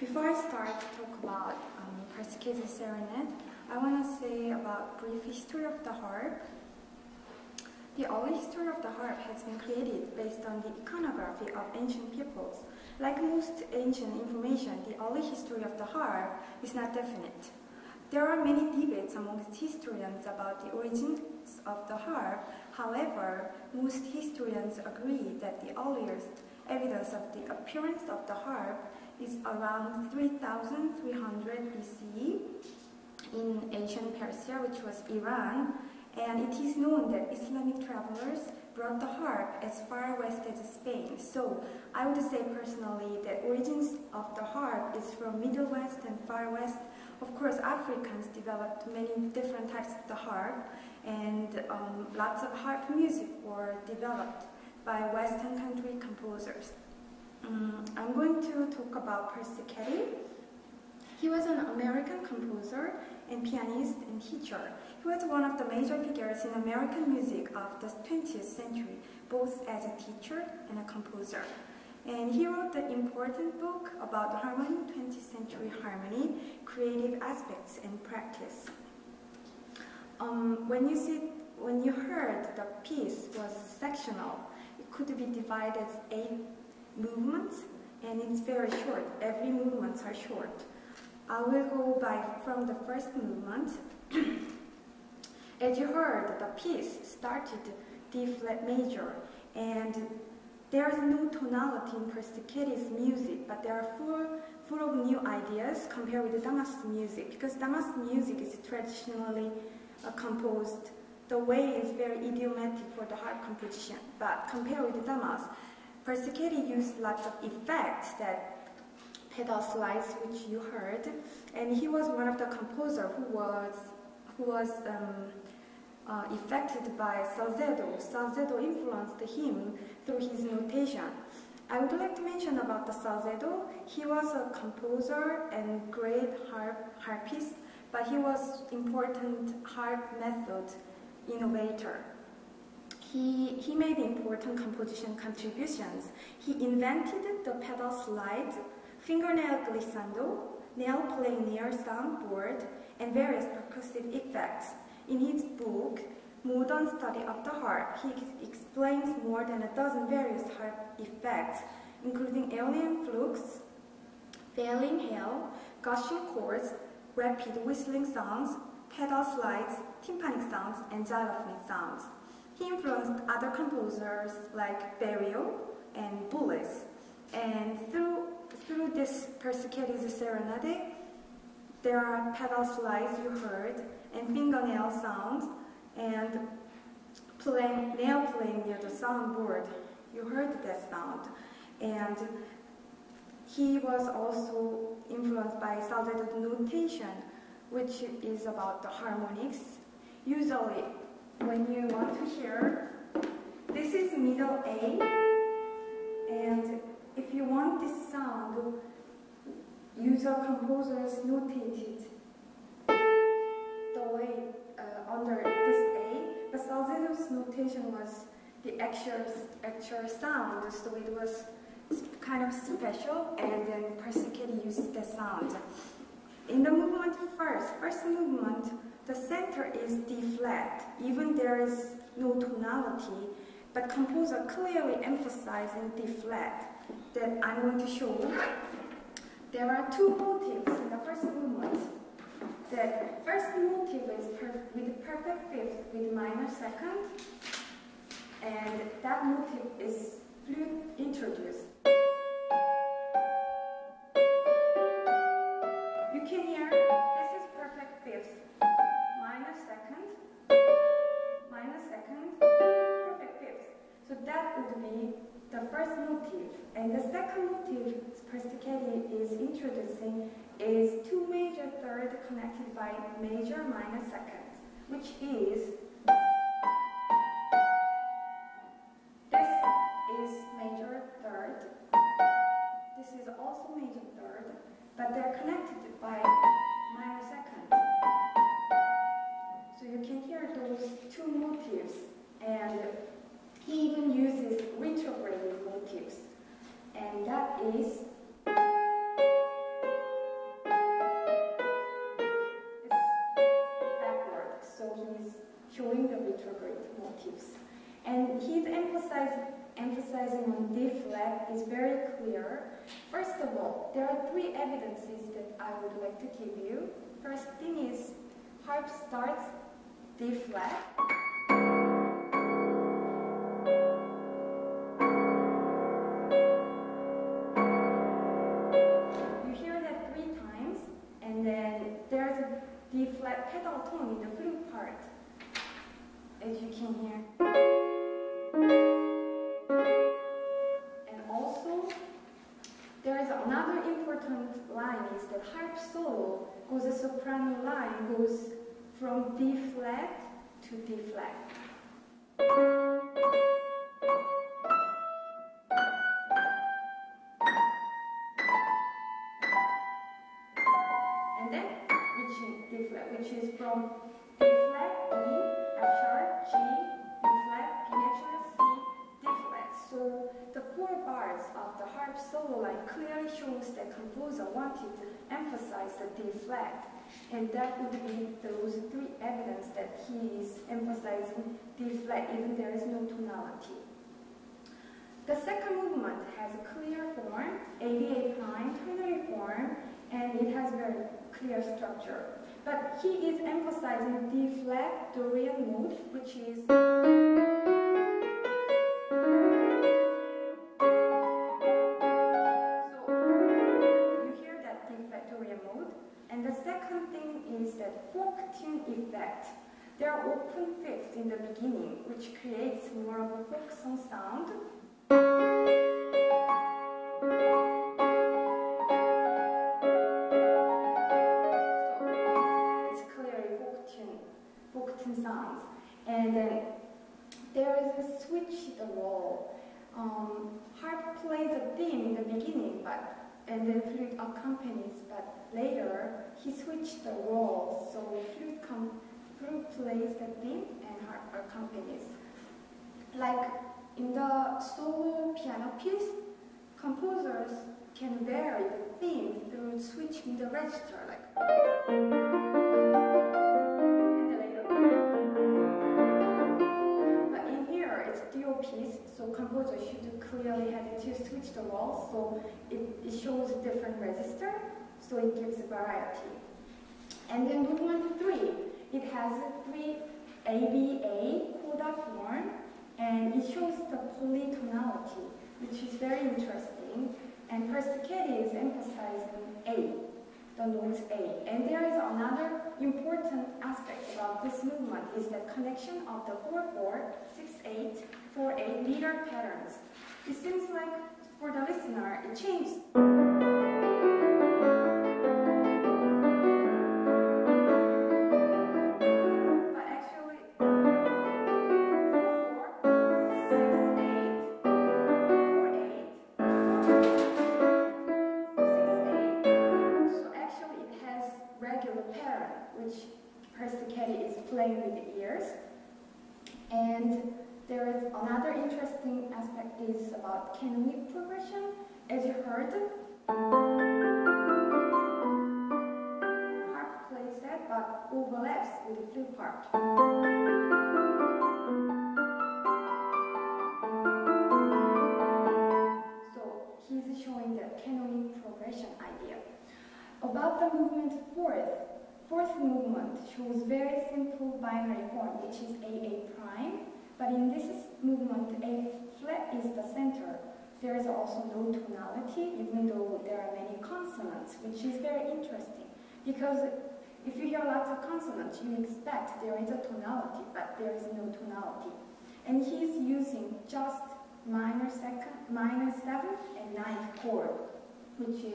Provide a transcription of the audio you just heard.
Before I start to talk about um, Persichetti Serenade, I want to say about brief history of the harp. The early history of the harp has been created based on the iconography of ancient peoples. Like most ancient information, the early history of the harp is not definite. There are many debates amongst historians about the origins of the harp. However, most historians agree that the earliest evidence of the appearance of the harp is around 3300 BCE in ancient Persia, which was Iran, and it is known that Islamic travelers brought the harp as far west as Spain. So I would say personally that origins of the harp is from Middle West and Far West. Of course, Africans developed many different types of the harp, and um, lots of harp music were developed by Western country composers. Um, I'm going to talk about Persichetti. He was an American composer and pianist and teacher. He was one of the major figures in American music of the 20th century, both as a teacher and a composer. And he wrote the important book about harmony, 20th century harmony, creative aspects and practice. Um, when you see, when you heard the piece was sectional, it could be divided as eight and it's very short. Every movements are short. I will go by from the first movement. As you heard, the piece started D flat major, and there is no tonality in Persichetti's music, but they are full, full of new ideas compared with the Damase music, because Damase music is traditionally uh, composed. The way is very idiomatic for the harp composition, but compared with Damase, Persichetti used lots of effects that pedal slides, which you heard, and he was one of the composer who was who was um, uh, affected by Salzedo. Salzedo influenced him through his notation. I would like to mention about the Salzedo. He was a composer and great harp harpist, but he was important harp method innovator. He, he made important composition contributions. He invented the pedal slide, fingernail glissando, nail playing near soundboard, and various percussive effects. In his book, Modern Study of the Harp, he explains more than a dozen various harp effects, including aeolian flux, failing hail, gushing chords, rapid whistling sounds, pedal slides, tympanic sounds, and xylophonic sounds. He influenced other composers like Berio and Boulez. And through, through this Persichetti's Serenade, there are pedal slides you heard, and fingernail sounds, and playing, nail playing near the soundboard. You heard that sound. And he was also influenced by Salzedo notation, which is about the harmonics. Usually, when you want to hear, this is middle A, and if you want this sound, user composers notated the way uh, under this A, but Salzedo's notation was the actual, actual sound, so it was kind of special, and then Persichetti used the sound. In the movement first, first movement, the center is D flat, even there is no tonality, but composer clearly emphasizing D flat that I'm going to show. There are two motives in the first movement. The first motive is with perfect fifth with minor second, and that motive is flute introduced. The first motive. And the second motive Persichetti is introducing is two major third connected by major minor second, which is he's emphasizing, emphasizing on D flat is very clear. First of all, there are three evidences that I would like to give you. First thing is, harp starts D flat. You hear that three times, and then there's a D flat pedal tone in the flute part, as you can hear. And also, there is another important line is that harp solo goes a soprano line goes from D flat to D flat. And then reaching D flat, which is from line clearly shows that composer wanted to emphasize the D flat. And that would be those three evidence that he is emphasizing D flat even there is no tonality. The second movement has a clear form, ABA prime, ternary form, and it has very clear structure. But he is emphasizing D flat Dorian mode, which is is that folk tune effect. There are open fifths in the beginning, which creates more of a folk song sound. So it's clearly sounds. And then there is a switch the role. Um, harp plays a theme in the beginning, but and then flute accompanies. But later he switched the roles, so flute flute plays the theme and harp accompanies. Like in the solo piano piece, composers can vary the theme through switching the register, like so composer should clearly have to switch the roles, so it, it shows different register, so it gives variety. And then movement three, it has a three ABA coda form, and it shows the polytonality, which is very interesting. And Persichetti is emphasizing A, the note A. And there is another important aspect about this movement is the connection of the 4-4, 6-8, 4-8 meter patterns. It seems like for the listener, it changes. But actually, 4-4, 6-8, 4-8, 6-8. So actually it has regular pattern, which Persichetti is playing with the ears. And there is another interesting aspect is about canonic progression. As you heard, harp plays that but overlaps with the flute part. So he's showing the canonic progression idea. About the movement fourth, fourth movement shows very simple binary form, which is AA prime. But in this movement, A flat is the center. There is also no tonality, even though there are many consonants, which is very interesting. Because if you hear lots of consonants, you expect there is a tonality, but there is no tonality. And he's using just minor second, minor seventh, and ninth chord, which is